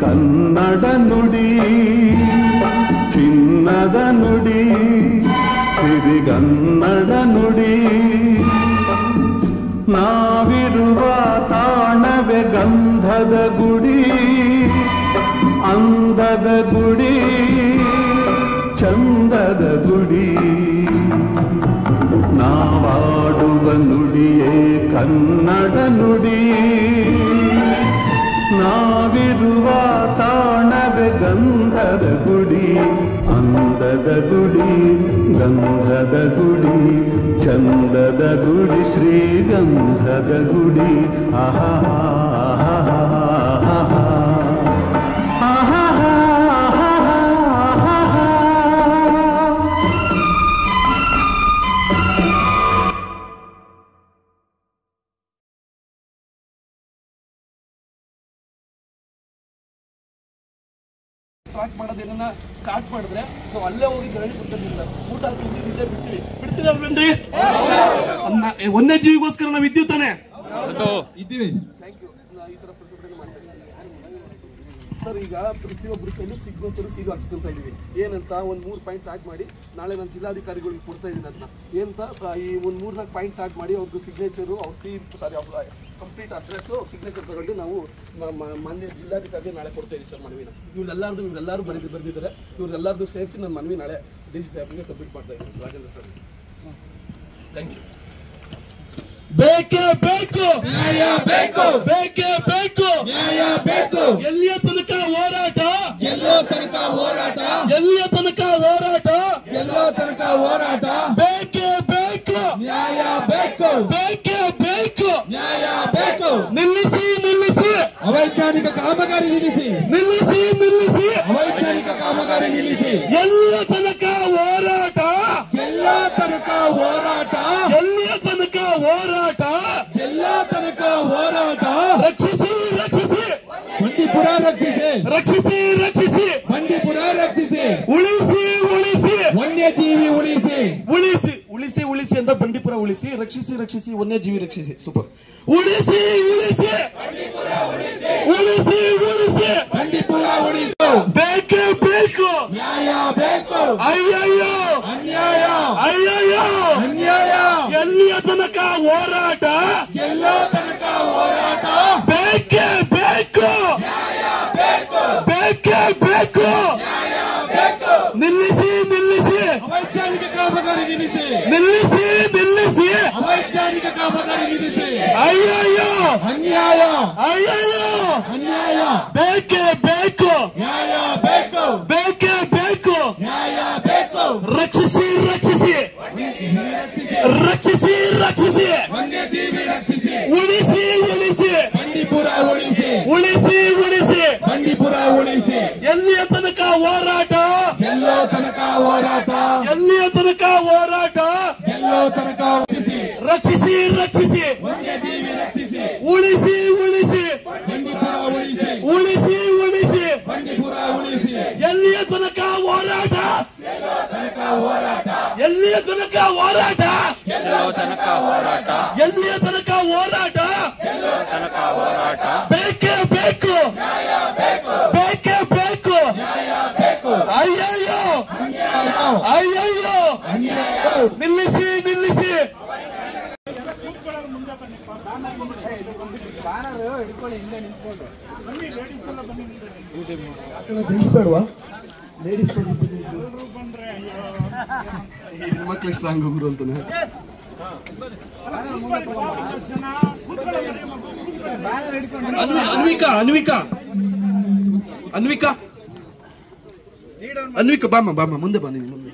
ಕನ್ನಡ ನುಡಿ, ಚಿನ್ನದ ನುಡಿ, ಸಿರಿಗನ್ನಡ ನುಡಿ. ನಾವಿರುವ ತಾಣವೆ ಗಂಧದ ಗುಡಿ, ಅಂದದ ಗುಡಿ, ಚಂದದ ಗುಡಿ. ನಾವಾಡುವ ನುಡಿಯೇ ಕನ್ನಡ ನುಡಿ. ನಾವಿರುವ ತಾಣವೆ ಗಂಧದ ಗುಡಿ ಅಂದದ ಗುಡಿ ಗಂಧದ ಗುಡಿ ಚಂದದ ಗುಡಿ ಶ್ರೀಗಂಧದ ಗುಡಿ ಆಹಾ ಮಾಡೋದೇನ ಸ್ಟಾರ್ಟ್ ಮಾಡಿದ್ರೆ ನಾವು ಅಲ್ಲೇ ಹೋಗಿ ಗರಡಿ ಬಿಡ್ತಿರ್ಲಿಲ್ಲ ಸರ್ ಊಟ ತಿಂದಿದ್ದೆ ಬಿಡ್ತೀವಿ. ಏ, ಒಂದೇ ಜೀವಿಗೋಸ್ಕರ ನಾವು ಇದ್ದೀವಿ ತಾನೆ? ಇದ್ದೀವಿ ಥ್ಯಾಂಕ್ ಯು ಈ ಥರ ಪ್ರತಿಭಟನೆ ಮಾಡ್ತಾ ಇದ್ದೀವಿ ಸರ್, ಈಗ ಪ್ರತಿಯೊಬ್ಬರು ಕೈಲೂ ಸಿಗ್ನೇಚರು ಸೀಲ್ ಹಾಕ್ಸ್ಕೊಂತ ಇದ್ದೀವಿ. ಏನಂತ ಒಂದು ಮೂರು ಪಾಯಿಂಟ್ಸ್ ಆ್ಯಡ್ ಮಾಡಿ ನಾಳೆ ನಾನು ಜಿಲ್ಲಾಧಿಕಾರಿಗಳಿಗೆ ಕೊಡ್ತಾ ಇದ್ದೀನಿ ಅದನ್ನ. ಏನಂತ ಈ ಒಂದು ಮೂರು ನಾಲ್ಕು ಪಾಯಿಂಟ್ಸ್ ಸ್ಟಾರ್ಟ್ ಮಾಡಿ ಅವ್ರದ್ದು ಸಿಗ್ನೇಚರು ಅವ್ರ ಸಿ ಸಾರಿ ಅವ್ರ ಕಂಪ್ಲೀಟ್ ಅಡ್ರೆಸ್ಸು ಸಿಗ್ನೇಚರ್ ತಗೊಂಡು ನಾವು ಮಾನ್ಯ ಜಿಲ್ಲಾಧಿಕಾರಿಗೆ ನಾಳೆ ಕೊಡ್ತಾ ಇದ್ದೀವಿ ಸರ್ ಮನವಿನ. ಇವ್ರೆಲ್ಲಾರ್ದು, ಇವ್ರೆಲ್ಲರೂ ಬರೆದು, ಬರೆದಿದ್ದಾರೆ. ಇವ್ರೆಲ್ಲರದು ಸೇರಿಸಿ ನನ್ನ ಮನವಿ ನಾಳೆ ಡಿ ಸಿ ಸಾಹೇಬ್ಗೆ ಸಬ್ಮಿಟ್ ಮಾಡ್ತಾ ಇದ್ದೀನಿ. ರಾಜೇಂದ್ರ ಸರ್. ಥ್ಯಾಂಕ್ ಯು ಬೇಕೇ ಬೇಕು. ನ್ಯಾಯ ಬೇಕು. ಬೇಕೇ ಬೇಕು. ನ್ಯಾಯ ಬೇಕು. ಎಲ್ಲಿಯ ತನಕ ಹೋರಾಟ? ಎಲ್ಲೋ ತನಕ ಹೋರಾಟ. ಎಲ್ಲಿಯ ತನಕ ಹೋರಾಟ? ಎಲ್ಲೋ ತನಕ ಹೋರಾಟ. ಬೇಕೇ ಬೇಕು. ನ್ಯಾಯ ಬೇಕು. ಬೇಕೇ ಬೇಕು. ನ್ಯಾಯ ಬೇಕು. ನಿಲ್ಲಿಸಿ ನಿಲ್ಲಿಸಿ. ಅವೈಜ್ಞಾನಿಕ ಕಾಮಗಾರಿ ನಿಲ್ಲಿಸಿ. ನಿಲ್ಲಿಸಿ ನಿಲ್ಲಿಸಿ. ಅವೈಜ್ಞಾನಿಕ ಕಾಮಗಾರಿ ನಿಲ್ಲಿಸಿ. ಎಲ್ಲಿಯ ಉಳಿಸಿ, ರಕ್ಷಿಸಿ ರಕ್ಷಿಸಿ, ವನ್ಯಜೀವಿ ರಕ್ಷಿಸಿ. ಸೂಪರ್ ಉಳಿಸಿ ಉಳಿಸಿ! ಉಳಿಸಿ ಉಳಿಸಿ! ಬಂಡೀಪುರ ಉಳಿಸಿ ಬೇಕೇ ಬೇಕು! ನ್ಯಾಯ ಬೇಕು ಅಯ್ಯಯ್ಯೋ! ಅನ್ಯಾಯ ಅಯ್ಯಯ್ಯೋ! ಅನ್ಯಾಯ ಎಲ್ಲಿಯ ತನಕ ಹೋರಾಟ ಎಲ್ಲೋ ತನಕ ಹೋರಾಟ? ಬೇಕು ಬೇಕೇ ಬೇಕು ನಿಲ್ಲಿಸಿ ನಿಲ್ಲಿಸಿ ಅವೈಜ್ಞಾನಿಕ ಕಾಮಗಾರಿ ನಿಲ್ಲಿಸಿ ನಿಲ್ಲಿಸಿ ನಿಲ್ಲಿಸಿ ಅವೈಜ್ಞಾನಿಕ ಕಾಮಗಾರಿ ನಿಲ್ಲಿಸಿ ಅಯ್ಯಯ್ಯೋ! ಅನ್ಯಾಯ! ಅಯ್ಯಯ್ಯ! ಅನ್ಯಾಯ! ಬೇಕೇ ಬೇಕು! ನ್ಯಾಯ ಬೇಕು! ಬೇಕೇ ಬೇಕು! ನ್ಯಾಯ ಬೇಕು! ರಕ್ಷಿಸಿ ರಕ್ಷಿಸಿ! ರಕ್ಷಿಸಿ ರಕ್ಷಿಸಿ! ವನ್ಯಜೀವಿ ರಕ್ಷಿಸಿ! ಉಳಿಸಿ ಉಳಿಸಿ! ಬಂಡೀಪುರ ಉಳಿಸಿ! ಉಳಿಸಿ ಉಳಿಸಿ! ಬಂಡೀಪುರ ಉಳಿಸಿ! ಎಲ್ಲಿಯ ತನಕ ಹೋರಾಟ? ಎಲ್ಲೋ ತನಕ ಹೋರಾಟ! ತನಕ ಹೋರಾಟ. ಎಲ್ಲೋ ತನಕ ಹೋರಾಟ. ಎಲ್ಲಿಯ ತನಕ ಹೋರಾಟ? ತನಕ ಹೋರಾಟ. ಬೇಕೇ ಬೇಕು. ಬೇಕೇ. ಬೇಕು ಅಯ್ಯಯ್ಯೋ. ಅಯ್ಯಯ್ಯೋ. ನಿಲ್ಲಿಸಿ ನಿಲ್ಲಿಸಿ. ತಿಳಿಸ್ಬೇಡವಾ ಮಕ್ಳು ಸ್ಟ್ರಾಂಗ್ ಗುರು ಅಂತಾನೆ. ಅನ್ವಿ- ಅನ್ವಿಕಾ ಅನ್ವಿಕಾ. ಅನ್ವಿಕಾ. ಅನ್ವಿಕಾ, ಬಾಮ್ಮ ಬಾಮ್ಮ, ಮುಂದೆ ಬಾ ನೀನು, ಮುಂದೆ.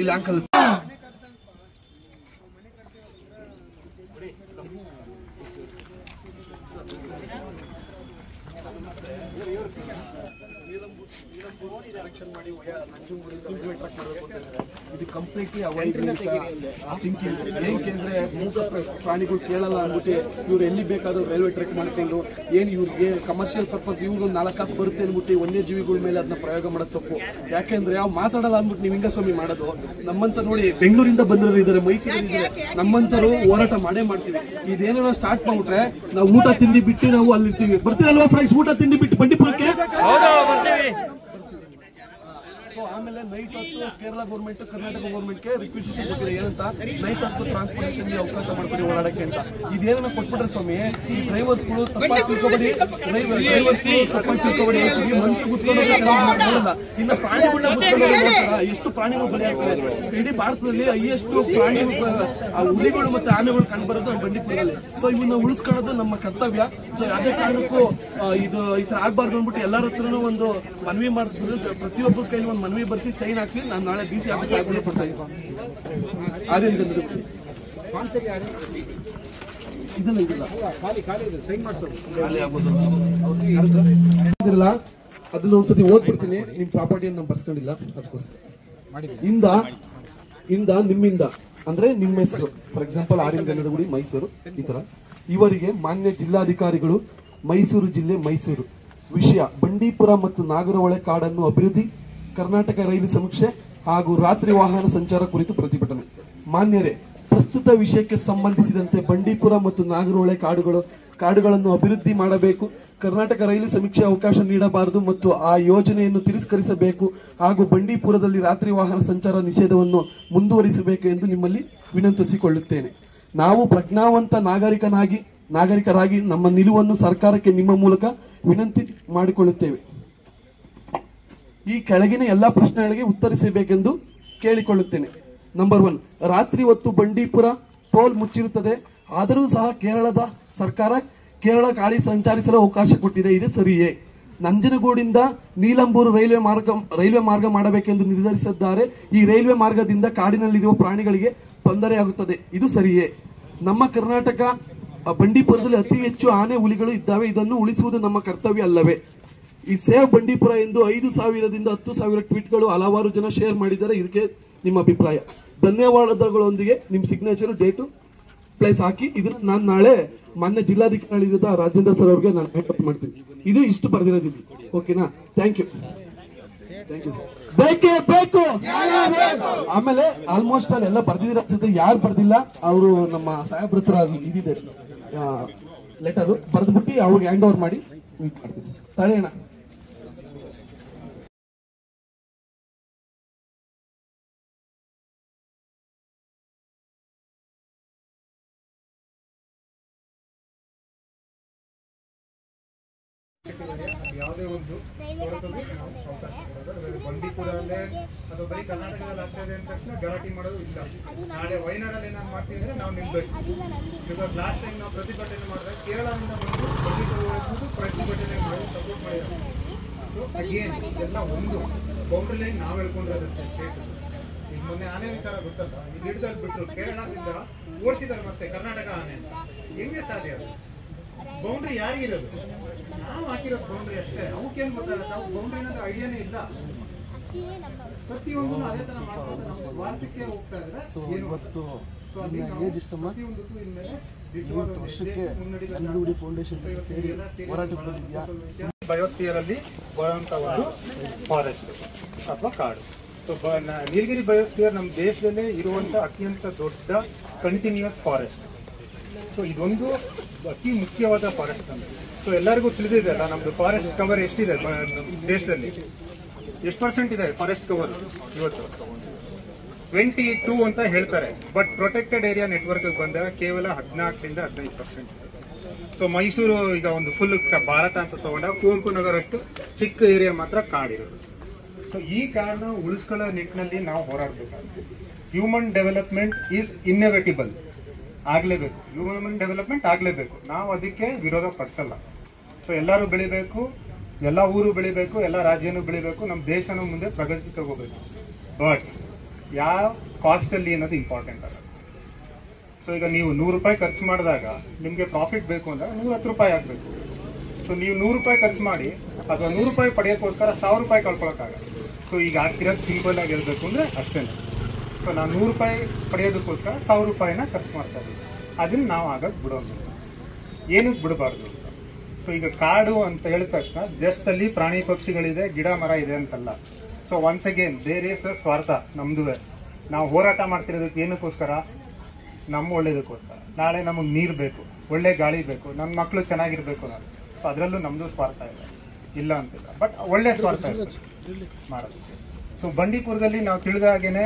ಇಲ್ಲ ಅಂಕಲ್ ಮಾಡಿ ಮಾಡಬೇಕು ಅಂತ ಇದು ಕಂಪ್ಲೀಟ್ಲಿ ಥಿಂಕಿಂಗ್ ಮೂಕ ಪ್ರಾಣಿಗಳು ಕೇಳಲ್ಲ ಅಂದ್ಬಿಟ್ಟು ಇವ್ರು ಎಲ್ಲಿ ಬೇಕಾದ್ರೂ ರೈಲ್ವೆ ಟ್ರ್ಯಾಕ್ ಮಾಡ್ಕೊಂಡು ಏನು ಇವ್ರಿಗೆ ಕಮರ್ಷಿಯಲ್ ಪರ್ಪಸ್ ಇವ್ರಿಗೊಂದು ನಾಲ್ಕು ಕಾಸು ಬರುತ್ತೆ ಅಂದ್ಬಿಟ್ಟು ವನ್ಯಜೀವಿಗಳ ಮೇಲೆ ಅದನ್ನ ಪ್ರಯೋಗ ಮಾಡೋದು ತಪ್ಪು. ಯಾಕೆಂದ್ರೆ ಯಾವ ಮಾತಾಡಲ್ಲ ಅಂದ್ಬಿಟ್ಟು ನೀವು ಹಿಂಗಸ್ವಾಮಿ ಮಾಡೋದು ನಮ್ಮಂತ ನೋಡಿ ಬೆಂಗಳೂರಿಂದ ಬಂದಿರೋರು ಇದ್ದಾರೆ ಮೈಸೂರಿಂದ ಇದ್ದಾರೆ ನಮ್ಮಂತರು ಹೋರಾಟ ಮಾಡೇ ಮಾಡ್ತೀವಿ. ಇದೇನೋ ಸ್ಟಾರ್ಟ್ ಮಾಡ್ಬಿಟ್ರೆ ನಾವು ಊಟ ತಿಂಡಿ ಬಿಟ್ಟು ನಾವು ಅಲ್ಲಿರ್ತೀವಿ. ಬರ್ತೀರಲ್ವಾ ಫ್ರೆಂಡ್ಸ್ ಊಟ ತಿಂಡಿ ಬಿಟ್ಟು ಬಂಡೀಪುರಕ್ಕೆ ಹೌದು ಬರ್ತೀವಿ. ಸೊ ಆಮೇಲೆ ನೈಟ್ ಹತ್ತು ಕೇರಳ ಗೌರ್ಮೆಂಟ್ ಕರ್ನಾಟಕ ಗೌರ್ಮೆಂಟ್ಗೆ ರಿಕ್ವೆಸ್ಟೇಷನ್ ಕೊಟ್ಟಿದೆ ಏನಂತ? ನೈಟ್ ಟ್ರಾನ್ಸ್ಪೋರ್ಟೇಷನ್ಗೆ ಅವಕಾಶ ಮಾಡ್ಕೊಡಿ ಓಡಾಡಕ್ಕೆ ಅಂತ. ಇದೇನ ಕೊಟ್ಬಿಟ್ರೆ ಸ್ವಾಮಿ ಈ ಡ್ರೈವರ್ಸ್ಗಳು ತಪ್ಪಾಗಿ ತಿಳ್ಕೊಬೇಡಿ. ಡ್ರೈವರ್ಸ್ ತಪ್ಪಾಗಿ ತಿಳ್ಕೊಬೇಡಿ ಮನುಷ್ಯ ಕುತ್ಕೊಂಡು ನೋಡಲ್ಲ ಇನ್ನು ಪ್ರಾಣಿಗಳನ್ನ ಕುತ್ಕೊಂಡು ಎಷ್ಟು ಪ್ರಾಣಿಗಳು ಬಲಿ ಆಗ್ತದೆ ಇಡೀ ಭಾರತದಲ್ಲಿ ಹೈಯೆಸ್ಟ್ ಪ್ರಾಣಿಗಳು ಆ ಹುಲಿಗಳು ಮತ್ತೆ ಆನೆಗಳು ಕಂಡುಬರೋದು ಬಂಡೀಪುರದಲ್ಲಿ. ಸೊ ಇವನ್ನ ಉಳಿಸ್ಕೊಳ್ಳೋದು ನಮ್ಮ ಕರ್ತವ್ಯ. ಸೊ ಯಾವುದೇ ಕಾರಣಕ್ಕೂ ಇದು ಈ ತರ ಆಗ್ಬಾರ್ದು ಅಂದ್ಬಿಟ್ಟು ಎಲ್ಲರ ಹತ್ರನೂ ಒಂದು ಮನವಿ ಮಾಡಿಸ್ಬಿಟ್ಟು ಪ್ರತಿಯೊಬ್ಬರ ಕೈಲಿ ಒಂದು ಮನವಿ ಬರ್ಸಿ ಸೈನ್ ಹಾಕ್ಸಿ ನಾನು ನಾಳೆ ಬಿ ಸಿ ಆಫೀಸ್ ಆಗ್ಬಿಟ್ಟು ಕೊಡ್ತಾ ಇದ್ದೀನಿ ಅದನ್ನ ಒಂದ್ಸತಿ ಓದ್ಬಿಡ್ತೀನಿ. ನಿಮ್ ಪ್ರಾಪರ್ಟಿಯನ್ನು ನಾನು ಬರ್ಸ್ಕೊಂಡಿಲ್ಲ, ಅದಕ್ಕೋಸ್ಕರ. ಇಂದ ಇಂದ ನಿಮ್ಮಿಂದ, ಅಂದ್ರೆ ನಿಮ್ಮ ಹೆಸರು. ಫಾರ್ ಎಕ್ಸಾಂಪಲ್ ಆರ್ಯನ್ ಗಂಧದಗುಡಿ ಮೈಸೂರು, ಈ ತರ. ಇವರಿಗೆ ಮಾನ್ಯ ಜಿಲ್ಲಾಧಿಕಾರಿಗಳು ಮೈಸೂರು ಜಿಲ್ಲೆ ಮೈಸೂರು. ವಿಷಯ ಬಂಡೀಪುರ ಮತ್ತು ನಾಗರಹೊಳೆ ಕಾಡನ್ನು ಅಭಿವೃದ್ಧಿ ಕರ್ನಾಟಕ ರೈಲು ಸಮೀಕ್ಷೆ ಹಾಗೂ ರಾತ್ರಿ ವಾಹನ ಸಂಚಾರ ಕುರಿತು ಪ್ರತಿಭಟನೆ. ಮಾನ್ಯರೇ, ಪ್ರಸ್ತುತ ವಿಷಯಕ್ಕೆ ಸಂಬಂಧಿಸಿದಂತೆ ಬಂಡೀಪುರ ಮತ್ತು ನಾಗರೋಳೆ ಕಾಡುಗಳು ಕಾಡುಗಳನ್ನು ಅಭಿವೃದ್ಧಿ ಮಾಡಬೇಕು, ಕರ್ನಾಟಕ ರೈಲು ಸಮೀಕ್ಷೆ ಅವಕಾಶ ನೀಡಬಾರದು ಮತ್ತು ಆ ಯೋಜನೆಯನ್ನು ತಿರಸ್ಕರಿಸಬೇಕು ಹಾಗೂ ಬಂಡೀಪುರದಲ್ಲಿ ರಾತ್ರಿ ವಾಹನ ಸಂಚಾರ ನಿಷೇಧವನ್ನು ಮುಂದುವರಿಸಬೇಕು ಎಂದು ನಿಮ್ಮಲ್ಲಿ ವಿನಂತಿಸಿಕೊಳ್ಳುತ್ತೇನೆ. ನಾವು ಪ್ರಜ್ಞಾವಂತ ನಾಗರಿಕನಾಗಿ ನಾಗರಿಕರಾಗಿ ನಮ್ಮ ನಿಲುವನ್ನು ಸರ್ಕಾರಕ್ಕೆ ನಿಮ್ಮ ಮೂಲಕ ವಿನಂತಿ ಮಾಡಿಕೊಳ್ಳುತ್ತೇವೆ. ಈ ಕೆಳಗಿನ ಎಲ್ಲ ಪ್ರಶ್ನೆಗಳಿಗೆ ಉತ್ತರಿಸಬೇಕೆಂದು ಕೇಳಿಕೊಳ್ಳುತ್ತೇನೆ. ನಂಬರ್ ಒನ್ ರಾತ್ರಿ ಹೊತ್ತು ಬಂಡೀಪುರ ಟೋಲ್ ಮುಚ್ಚಿರುತ್ತದೆ. ಆದರೂ ಸಹ ಕೇರಳದ ಸರ್ಕಾರ ಕೇರಳ ಗಾಡಿ ಸಂಚರಿಸಲು ಅವಕಾಶ ಕೊಟ್ಟಿದೆ. ಇದು ಸರಿಯೇ. ನಂಜನಗೂಡಿಂದ ನೀಲಂಬೂರು ರೈಲ್ವೆ ಮಾರ್ಗ ರೈಲ್ವೆ ಮಾರ್ಗ ಮಾಡಬೇಕೆಂದು ನಿರ್ಧರಿಸಿದ್ದಾರೆ. ಈ ರೈಲ್ವೆ ಮಾರ್ಗದಿಂದ ಕಾಡಿನಲ್ಲಿರುವ ಪ್ರಾಣಿಗಳಿಗೆ ತೊಂದರೆಯಾಗುತ್ತದೆ ಇದು ಸರಿಯೇ. ನಮ್ಮ ಕರ್ನಾಟಕ, ಬಂಡೀಪುರದಲ್ಲಿ ಅತಿ ಹೆಚ್ಚು ಆನೆ ಹುಲಿಗಳು ಇದ್ದಾವೆ. ಇದನ್ನು ಉಳಿಸುವುದು ನಮ್ಮ ಕರ್ತವ್ಯ ಅಲ್ಲವೇ. ಈ ಸೇವ್ ಬಂಡೀಪುರ ಎಂದು ಐದು ಸಾವಿರದಿಂದ ಹತ್ತು ಸಾವಿರ ಟ್ವೀಟ್ಗಳು ಹಲವಾರು ಜನ ಶೇರ್ ಮಾಡಿದ್ದಾರೆ. ಇದಕ್ಕೆ ನಿಮ್ಮ ಅಭಿಪ್ರಾಯ. ಧನ್ಯವಾದಗಳೊಂದಿಗೆ ನಿಮ್ಮ ಸಿಗ್ನೇಚರ್ ಡೇಟು ಪ್ಲೇಸ್ ಹಾಕಿ. ಇದನ್ನ ನಾನು ನಾಳೆ ಮಾನ್ಯ ಜಿಲ್ಲಾಧಿಕಾರಿಗಳಿದ್ದ ರಾಜೇಂದ್ರ ಸರ್ ಅವ್ರಿಗೆ ನಾನು ನೇಮಕ ಮಾಡ್ತೀನಿ. ಇದು ಇಷ್ಟು ಬರೆದಿರೋದು ಇದು ಓಕೆನಾ? ಥ್ಯಾಂಕ್ ಯು ಬೇಕೇ ಬೇಕು? ಆಮೇಲೆ ಆಲ್ಮೋಸ್ಟ್ ಅಲ್ಲಿ ಎಲ್ಲ ಬರ್ದಿದ್ದೀರ ಅನ್ಸುತ್ತೆ. ಯಾರು ಬರ್ದಿಲ್ಲ? ಅವರು ನಮ್ಮ ಸಾಹೇಬ್ರ ಹತ್ರ ಇದಿದೆ. ಲೆಟರ್ ಬರೆದ್ಬಿಟ್ಟು ಅವ್ರಿಗೆ ಹ್ಯಾಂಡ್ ಓವರ್ ಮಾಡಿ ಮಾಡ್ತೀನಿ. ತಾಳಿ ಅಣ್ಣ ಯಾವುದೇ ಒಂದು ಕೊರತೆಗೂ ನಾವು ಅವಕಾಶ ಕೊಡೋದು ಅದೇ ಬಂಡೀಪುರಲ್ಲೇ ಅದು ಬರೀ ಕರ್ನಾಟಕದಲ್ಲಿ ಆಗ್ತದೆ ಅಂದ ತಕ್ಷಣ ಗಲಾಟೆ ಮಾಡೋದು ಇಲ್ಲ ನಾಳೆ ವಯನಾಡಲ್ಲಿ ಏನಾದ್ರು ಮಾಡ್ತೀವಿ ಅಂದ್ರೆ ನಾವು ನಿಲ್ಬೇಕು. ಬಿಕಾಸ್ ಲಾಸ್ಟ್ ಟೈಮ್ ನಾವು ಪ್ರತಿಭಟನೆ ಮಾಡಿದಾಗ ಕೇರಳದಿಂದ ಬಂದು ಪ್ರತಿಭಟನೆ ಪ್ರತಿಭಟನೆ ಮಾಡಿ ಸಪೋರ್ಟ್ ಮಾಡಿದ್ದಾರೆ. ಒಂದು. ಬೌಂಡ್ರಿ ಲೈನ್ ನಾವು ಹೇಳ್ಕೊಂಡಿರೋದಷ್ಟೇ ಸ್ಟೇಟ್ ಈಗ ಮೊನ್ನೆ ಆನೆ ವಿಚಾರ ಗೊತ್ತಲ್ಲ ಈಗ ಹಿಡಿದಾಗ ಬಿಟ್ರು ಕೇರಳದಿಂದ ಓಡಿಸಿದ್ದಾರೆ ಮತ್ತೆ ಕರ್ನಾಟಕ ಆನೆ. ಹೆಂಗೆ ಸಾಧ್ಯ ಅದು? ಬೌಂಡ್ರಿ ಯಾರಿಗಿರೋದು? ನಾವು ಹಾಕಿರೋದು ಬೌಂಡ್ರಿ ಅಷ್ಟೇ. ಅವಕ್ಕೇನು ಗೊತ್ತಾಗುತ್ತೆ? ಅವ್ರು ಬೌಂಡ್ರಿ ಅನ್ನೋದು ಐಡಿಯಾನೇ ಇಲ್ಲ. ಪ್ರತಿಯೊಂದು ಅದೇ ತರ ಮಾಡ್ಕೊಂಡು ನಮ್ಮ ಸ್ವಾರ್ಥಕ್ಕೆ ಹೋಗ್ತಾ ಇದ್ರೆ ಇವತ್ತು ಏಜ್ ದಿಟ್ಟವಾದ ಒಂದು ವರ್ಷಕ್ಕೆ ಫೌಂಡೇಶನ್ ಸೇರಿ ಹೋರಾಟ ಮಾಡಿದ್ಯಾ? ಫಾರೆಸ್ಟ್ ಅಥವಾ ಕಾಡು. ಸೊ ನೀಲಗಿರಿ ಬಯೋಸ್ಫಿಯರ್ ನಮ್ಮ ದೇಶದಲ್ಲೇ ಇರುವಂತ ಅತ್ಯಂತ ದೊಡ್ಡ ಕಂಟಿನ್ಯೂಸ್ ಫಾರೆಸ್ಟ್ ಸೊ ಇದೊಂದು ಅತಿ ಮುಖ್ಯವಾದ ಫಾರೆಸ್ಟ್ ಅಂತ. ಸೊ ಎಲ್ಲರಿಗೂ ತಿಳಿದಿದೆ ಅಲ್ಲ ನಮ್ದು ಫಾರೆಸ್ಟ್ ಕವರ್ ಎಷ್ಟಿದೆ ದೇಶದಲ್ಲಿ? ಎಷ್ಟು ಪರ್ಸೆಂಟ್ ಇದೆ ಫಾರೆಸ್ಟ್ ಕವರ್ ಇವತ್ತು. ಟ್ವೆಂಟಿ ಟೂ ಅಂತ ಹೇಳ್ತಾರೆ. ಬಟ್ ಪ್ರೊಟೆಕ್ಟೆಡ್ ಏರಿಯಾ ನೆಟ್ವರ್ಕ್ ಬಂದಾಗ ಕೇವಲ ಹದಿನಾಲ್ಕರಿಂದ ಹದಿನೈದು ಪರ್ಸೆಂಟ್ ಸೊ ಮೈಸೂರು ಈಗ ಒಂದು ಫುಲ್ ಭಾರತ ಅಂತ ತಗೊಂಡಾಗ ಕುವೆಂಪು ನಗರ ಅಷ್ಟು ಚಿಕ್ಕ ಏರಿಯಾ ಮಾತ್ರ ಕಾಡಿರೋದು. ಸೊ ಈ ಕಾರಣ ಉಳಿಸ್ಕೊಳ್ಳೋ ನಿಟ್ಟಿನಲ್ಲಿ ನಾವು ಹೋರಾಡಬೇಕಾಗುತ್ತೆ. ಹ್ಯೂಮನ್ ಡೆವಲಪ್ಮೆಂಟ್ ಈಸ್ ಇನ್ನೆವಿಟಿಬಲ್ ಆಗಲೇಬೇಕು. ಹ್ಯೂಮನ್ ಡೆವಲಪ್ಮೆಂಟ್ ಆಗಲೇಬೇಕು. ನಾವು ಅದಕ್ಕೆ ವಿರೋಧ ಪಡಿಸಲ್ಲ. ಸೊ ಎಲ್ಲರೂ ಬೆಳಿಬೇಕು. ಎಲ್ಲ ಊರು ಬೆಳಿಬೇಕು, ಎಲ್ಲ ರಾಜ್ಯನೂ ಬೆಳಿಬೇಕು ನಮ್ಮ ದೇಶನೂ ಮುಂದೆ ಪ್ರಗತಿ ತಗೋಬೇಕು. ಬಟ್ ಯಾವ ಕಾಸ್ಟಲ್ಲಿ ಅನ್ನೋದು ಇಂಪಾರ್ಟೆಂಟ್ ಅಲ್ಲ. ಸೊ ಈಗ ನೀವು ನೂರು ರೂಪಾಯಿ ಖರ್ಚು ಮಾಡಿದಾಗ, ನಿಮಗೆ ಪ್ರಾಫಿಟ್ ಬೇಕು ಅಂದಾಗ ನೂರ ಹತ್ತು ರೂಪಾಯಿ ಆಗಬೇಕು. ಸೊ ನೀವು ನೂರು ರೂಪಾಯಿ ಖರ್ಚು ಮಾಡಿ, ಅಥವಾ ನೂರು ರೂಪಾಯಿ ಪಡೆಯೋಕ್ಕೋಸ್ಕರ ಸಾವಿರ ರೂಪಾಯಿ ಕಳ್ಕೊಳಕ್ಕಾಗಲ್ಲ. ಸೊ ಈಗ ಆಗ್ತಿರೋದು ಸಿಂಪಲ್ ಆಗಿ ಹೇಳ್ಬೇಕು ಅಂದ್ರೆ ಅಷ್ಟೇ ಸೊ ನಾವು ನೂರು ರೂಪಾಯಿ ಪಡೆಯೋದಕ್ಕೋಸ್ಕರ ಸಾವಿರ ರೂಪಾಯಿನ ಖರ್ಚು ಮಾಡ್ತಾ ಇದ್ದೀವಿ ಅದನ್ನ ನಾವು ಆಗಕ್ಕೆ ಬಿಡೋದು ಏನಕ್ಕೆ ಬಿಡಬಾರ್ದು? ಸೊ ಈಗ ಕಾಡು ಅಂತ ಹೇಳಿದ ತಕ್ಷಣ ಜಸ್ಟ್ ಅಲ್ಲಿ ಪ್ರಾಣಿ ಪಕ್ಷಿಗಳಿದೆ, ಗಿಡ, ಮರ ಇದೆ ಅಂತಲ್ಲ. ಸೊ ಒನ್ಸ್ ಅಗೇನ್ ಬೇರೆ ಈಸ್ ಸ್ವಾರ್ಥ ನಮ್ದುವೆ. ನಾವು ಹೋರಾಟ ಮಾಡ್ತಿರೋದಕ್ಕೆ ಏನಕ್ಕೋಸ್ಕರ? ನಮ್ಮ ಒಳ್ಳೇದಕ್ಕೋಸ್ಕರ. ನಾಳೆ ನಮಗೆ ನೀರು ಬೇಕು, ಒಳ್ಳೆ ಗಾಳಿ ಬೇಕು ನನ್ನ ಮಕ್ಕಳು ಚೆನ್ನಾಗಿರ್ಬೇಕು ನಾನು. ಸೊ ಅದರಲ್ಲೂ ನಮ್ಮದು ಸ್ವಾರ್ಥ ಇದೆ. ಇಲ್ಲ ಅಂತಿಲ್ಲ. ಬಟ್ ಒಳ್ಳೆ ಸ್ವಾರ್ಥ ಇದೆ. ಮಾಡೋದಕ್ಕೆ. ಸೊ ಬಂಡೀಪುರದಲ್ಲಿ ನಾವು ತಿಳಿದ ಹಾಗೇನೆ,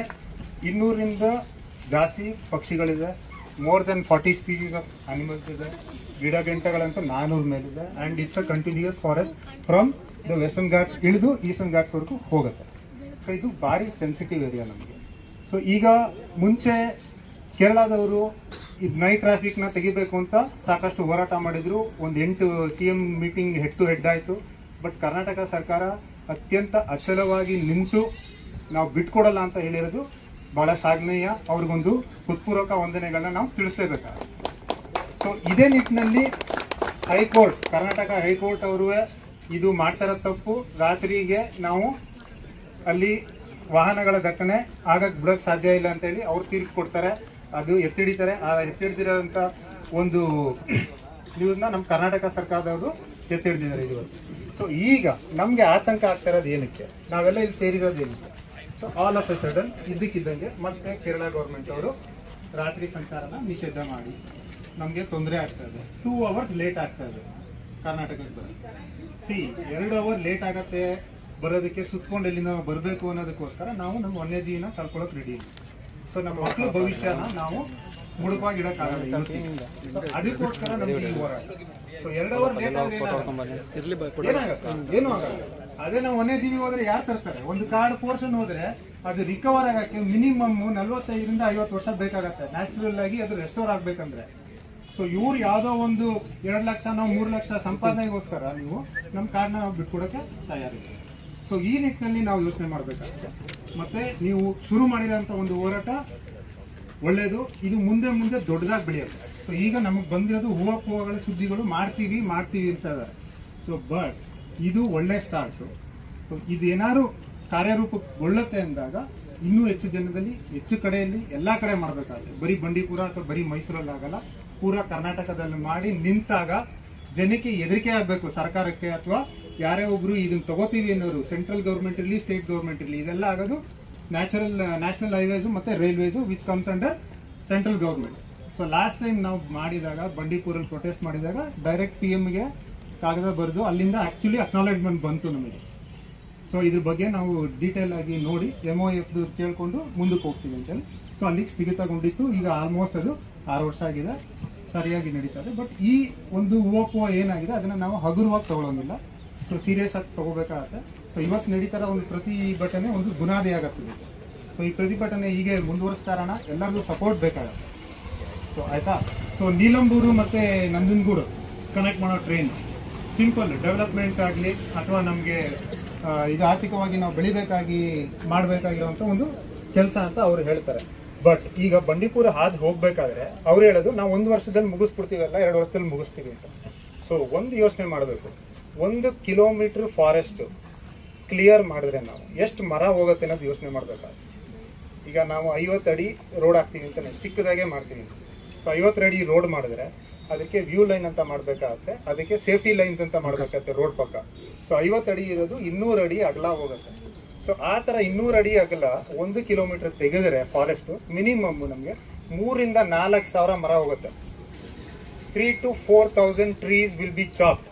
ಇನ್ನೂರಿಂದ ಜಾಸ್ತಿ ಪಕ್ಷಿಗಳಿದೆ. More than forty species of animals ಇದೆ ಗಿಡ ಗಂಟೆಗಳಂತೂ ನಾನೂರು ಮೇಲಿದೆ and it's a continuous forest from the Western Ghats ಇಳಿದು ಈಸ್ಟರ್ನ್ ಘಾಟ್ಸ್ವರೆಗೂ ಹೋಗುತ್ತೆ. ಸೊ ಇದು ಭಾರಿ ಸೆನ್ಸಿಟಿವ್ ಏರಿಯಾ ನಮಗೆ. ಸೊ ಈಗ ಮುಂಚೆ ಕೇರಳದವರು ಇದು ನೈಟ್ ಟ್ರಾಫಿಕ್ನ ತೆಗಿಬೇಕು ಅಂತ ಸಾಕಷ್ಟು ಹೋರಾಟ ಮಾಡಿದ್ರು. ಒಂದು ಎಂಟು C M meeting head to head ಆಯಿತು. ಬಟ್ ಕರ್ನಾಟಕ ಸರ್ಕಾರ ಅತ್ಯಂತ ಅಚಲವಾಗಿ ನಿಂತು ನಾವು ಬಿಟ್ಕೊಡಲ್ಲ ಅಂತ ಹೇಳಿರೋದು ಬಹಳ ಶ್ಲಾಘನೀಯ ಅವ್ರಿಗೊಂದು ಹೃತ್ಪೂರ್ವಕ ವಂದನೆಗಳನ್ನ ನಾವು ತಿಳಿಸಲೇಬೇಕಾಗುತ್ತೆ ಸೊ ಇದೇ ನಿಟ್ಟಿನಲ್ಲಿ ಹೈಕೋರ್ಟ್, ಕರ್ನಾಟಕ ಹೈಕೋರ್ಟ್ ಅವರು ಇದು ಮಾಡ್ತಾರ ತಪ್ಪು. ರಾತ್ರಿಗೆ ನಾವು ಅಲ್ಲಿ ವಾಹನಗಳ ದಟ್ಟಣೆ ಆಗಕ್ಕೆ ಬಿಡೋಕೆ ಸಾಧ್ಯ ಇಲ್ಲ ಅಂತೇಳಿ ಅವ್ರು ತೀರ್ಪು ಕೊಡ್ತಾರೆ. ಅದು ಎತ್ತಿಡಿತಾರೆ. ಆ ಎತ್ತಿಡ್ದಿರೋಂಥ ಒಂದು ನ್ಯೂಸ್ನ ನಮ್ಮ ಕರ್ನಾಟಕ ಸರ್ಕಾರದವರು ಎತ್ತಿಡ್ದಿದ್ದಾರೆ ಇದು ಸೊ ಈಗ ನಮಗೆ ಆತಂಕ ಆಗ್ತಾ ಇರೋದು ಏನಕ್ಕೆ? ನಾವೆಲ್ಲ ಇಲ್ಲಿ ಸೇರಿರೋದು ಏನಕ್ಕೆ? So all of a sudden ಇದ್ದಕ್ಕಿದ್ದಂಗೆ ಮತ್ತೆ ಕೇರಳ ಗೌರ್ಮೆಂಟ್ ಅವರು ರಾತ್ರಿ ಸಂಚಾರನ ನಿಷೇಧ ಮಾಡಿ. ನಮಗೆ ತೊಂದರೆ ಆಗ್ತಾ ಇದೆ. ಟೂ ಅವರ್ಸ್ ಲೇಟ್ ಆಗ್ತಾ ಇದೆ. ಕರ್ನಾಟಕಕ್ಕೆ ಬರೋದು ಸಿ ಎರಡು ಅವರ್ ಲೇಟ್ ಆಗತ್ತೆ. ಬರೋದಕ್ಕೆ ಸುತ್ಕೊಂಡು ಎಲ್ಲಿಂದ ಬರಬೇಕು ಅನ್ನೋದಕ್ಕೋಸ್ಕರ ನಾವು ನಮ್ಮ ವನ್ಯಜೀವಿನ ಕಳ್ಕೊಳ್ಳೋಕೆ ರೆಡಿ ಸೊ ನಮ್ಮ ಮಕ್ಕಳ ಭವಿಷ್ಯನ ನಾವು ಮುಡುಪಾಗಿಡಕ್ಕಾಗಲ್ಲ ಅದಕ್ಕೋಸ್ಕರ ನಮಗೆ ಈ ಹೋರಾಟ. ಸೊ ಎರಡು ಅವರ್ ಲೇಟ್ ಆದ್ರೆ? ಏನಾಗುತ್ತೆ? ಏನು ಆಗಲ್ಲ. ಅದೇ ನಾವು ವನ್ಯಜೀವಿ ಹೋದ್ರೆ ಯಾರು ತರ್ತಾರೆ? ಒಂದು ಕಾರ್ಡ್ ಪೋರ್ಷನ್ ಹೋದ್ರೆ ಅದು ರಿಕವರ್ ಆಗಕ್ಕೆ ಮಿನಿಮಮ್ ನಲ್ವತ್ತೈದರಿಂದ ಐವತ್ತು ವರ್ಷ ಬೇಕಾಗತ್ತೆ. ನ್ಯಾಚುರಲ್ ಆಗಿ ಅದು ರೆಸ್ಟೋರ್ ಆಗ್ಬೇಕಂದ್ರೆ. ಸೊ ಇವ್ರು ಯಾವ್ದೋ ಒಂದು ಎರಡು ಲಕ್ಷ, ನಾವು ಮೂರು ಲಕ್ಷ ಸಂಪಾದನೆಗೋಸ್ಕರ ನೀವು ನಮ್ಮ ಕಾರ್ಡ್ನ ನಾವು ಬಿಟ್ಕೊಡಕ್ಕೆ ತಯಾರಿದೆ ಸೊ ಈ ನಿಟ್ಟಿನಲ್ಲಿ ನಾವು ಯೋಚನೆ ಮಾಡಬೇಕಾಗುತ್ತೆ. ಮತ್ತೆ ನೀವು ಶುರು ಮಾಡಿರೋಂಥ ಒಂದು ಹೋರಾಟ ಒಳ್ಳೇದು. ಇದು ಮುಂದೆ ಮುಂದೆ ದೊಡ್ಡದಾಗಿ ಬೆಳೆಯುತ್ತೆ. ಸೊ ಈಗ ನಮಗೆ ಬಂದಿರೋದು ಹೂವು ಹೂವುಗಳ ಸುದ್ದಿಗಳು ಮಾಡ್ತೀವಿ ಮಾಡ್ತೀವಿ ಅಂತ ಸೊ ಬಟ್ ಇದು ಒಳ್ಳೆ ಸ್ಟಾರ್ಟು ಸೊ ಇದೇನಾದ್ರು ಕಾರ್ಯರೂಪಗೊಳ್ಳುತ್ತೆ ಅಂದಾಗ ಇನ್ನೂ ಹೆಚ್ಚು ಜನದಲ್ಲಿ, ಹೆಚ್ಚು ಕಡೆಯಲ್ಲಿ ಎಲ್ಲ ಕಡೆ ಮಾಡಬೇಕಾಗುತ್ತೆ. ಬರೀ ಬಂಡೀಪುರ ಅಥವಾ ಬರೀ ಮೈಸೂರಲ್ಲಿ ಆಗಲ್ಲ, ಪೂರಾ ಕರ್ನಾಟಕದಲ್ಲಿ ಮಾಡಿ ನಿಂತಾಗ ಜನಕ್ಕೆ ಹೆದರಿಕೆ ಆಗಬೇಕು ಸರ್ಕಾರಕ್ಕೆ ಅಥವಾ ಯಾರೇ ಒಬ್ರು ಇದನ್ನ ತಗೋತೀವಿ ಅನ್ನೋರು ಸೆಂಟ್ರಲ್ ಗೌರ್ಮೆಂಟ್ ಇರಲಿ ಸ್ಟೇಟ್ ಗೌರ್ಮೆಂಟ್ ಇರಲಿ, ಇದೆಲ್ಲ ಆಗೋದು ನ್ಯಾಚುರಲ್ ನ್ಯಾಷನಲ್ ಹೈವೇಸು ಮತ್ತೆ railways which comes under central government so last time ನಾವು ಮಾಡಿದಾಗ ಬಂಡೀಪುರಲ್ಲಿ ಪ್ರೊಟೆಸ್ಟ್ ಮಾಡಿದಾಗ ಡೈರೆಕ್ಟ್ ಪಿ ಎಮ್ಗೆ ಕಾಗದ ಬರೆದು ಅಲ್ಲಿಂದ ಆಕ್ಚುಲಿ ಅಕ್ನಾಲೆಜ್ಮೆಂಟ್ ಬಂತು ನಮಗೆ. ಸೊ ಇದ್ರ ಬಗ್ಗೆ ನಾವು ಡೀಟೇಲ್ ಆಗಿ ನೋಡಿ ಎಂ ಒ ಎಫ್ದು ಕೇಳಿಕೊಂಡು ಮುಂದಕ್ಕೆ ಹೋಗ್ತೀವಿ ಅಂತೇಳಿ. ಸೊ ಅಲ್ಲಿಗೆ ಸ್ಥಗಿತಗೊಂಡಿತ್ತು. ಈಗ ಆಲ್ಮೋಸ್ಟ್ ಅದು ಆರು ವರ್ಷ ಆಗಿದೆ. ಸರಿಯಾಗಿ ನಡೀತಾ ಇದೆ. ಬಟ್ ಈ ಒಂದು ಓಪೋ ಏನಾಗಿದೆ, ಅದನ್ನ ನಾವು ಹಗುರವಾಗಿ ತಗೊಳ್ಳೋಂಗಿಲ್ಲ ಸೊ ಸೀರಿಯಸ್ ಆಗಿ ತಗೋಬೇಕಾಗತ್ತೆ. ಸೊ ಇವತ್ತು ನಡೀತಾರ ಒಂದು ಪ್ರತಿಭಟನೆ ಒಂದು ಬುನಾದಿ ಆಗತ್ತೆ. ಸೊ ಈ ಪ್ರತಿಭಟನೆ ಹೀಗೆ ಮುಂದುವರಿಸ್ತಾರಣ ಎಲ್ಲರಿಗೂ ಸಪೋರ್ಟ್ ಬೇಕಾಗತ್ತೆ. ಸೊ ಆಯಿತಾ? ಸೊ ನೀಲಂಬೂರು ಮತ್ತೆ ನಂಜನಗೂಡು ಕನೆಕ್ಟ್ ಮಾಡೋ ಟ್ರೈನ್ ಸಿಂಪಲ್ ಡೆವಲಪ್ಮೆಂಟ್ ಆಗಲಿ ಅಥವಾ ನಮಗೆ ಇದು ಆರ್ಥಿಕವಾಗಿ ನಾವು ಬೆಳಿಬೇಕಾಗಿ ಮಾಡಬೇಕಾಗಿರುವಂಥ ಒಂದು ಕೆಲಸ ಅಂತ ಅವರು ಹೇಳ್ತಾರೆ. ಬಟ್ ಈಗ ಬಂಡೀಪುರ ಹಾದು ಹೋಗಬೇಕಾದ್ರೆ ಅವ್ರು ಹೇಳೋದು ನಾವು ಒಂದು ವರ್ಷದಲ್ಲಿ ಮುಗಿಸ್ಬಿಡ್ತೀವಲ್ಲ, ಎರಡು ವರ್ಷದಲ್ಲಿ ಮುಗಿಸ್ತೀವಿ ಅಂತ. ಸೊ ಒಂದು ಯೋಚನೆ ಮಾಡಬೇಕು. ಒಂದು ಕಿಲೋಮೀಟ್ರ್ ಫಾರೆಸ್ಟ್ ಕ್ಲಿಯರ್ ಮಾಡಿದ್ರೆ ನಾವು ಎಷ್ಟು ಮರ ಹೋಗುತ್ತೆ ಅನ್ನೋದು ಯೋಚನೆ ಮಾಡಬೇಕಾದ್ರೆ. ಈಗ ನಾವು ಐವತ್ತು ಅಡಿ ರೋಡ್ ಹಾಕ್ತೀವಿ ಅಂತ, ಚಿಕ್ಕದಾಗೆ ಮಾಡ್ತೀವಿ ಸೊ ಐವತ್ತು ಅಡಿ ರೋಡ್ ಮಾಡಿದ್ರೆ ಅದಕ್ಕೆ ವ್ಯೂ ಲೈನ್ ಅಂತ ಮಾಡಬೇಕಾಗತ್ತೆ. ಅದಕ್ಕೆ ಸೇಫ್ಟಿ ಲೈನ್ಸ್ ಅಂತ ಮಾಡ್ಬೇಕಾಗತ್ತೆ ರೋಡ್ ಪಕ್ಕ. ಸೊ ಐವತ್ತು ಅಡಿ ಇರೋದು ಇನ್ನೂರು ಅಡಿ ಅಗಲ ಹೋಗುತ್ತೆ. ಸೊ ಆ ಥರ ಇನ್ನೂರು ಅಡಿ ಅಗಲ ಒಂದು ಕಿಲೋಮೀಟರ್ ತೆಗೆದರೆ ಫಾರೆಸ್ಟ್ ಮಿನಿಮಮ್ ನಮಗೆ ಮೂರಿಂದ ನಾಲ್ಕು ಸಾವಿರ ಮರ ಹೋಗುತ್ತೆ. Three to four thousand trees will be chop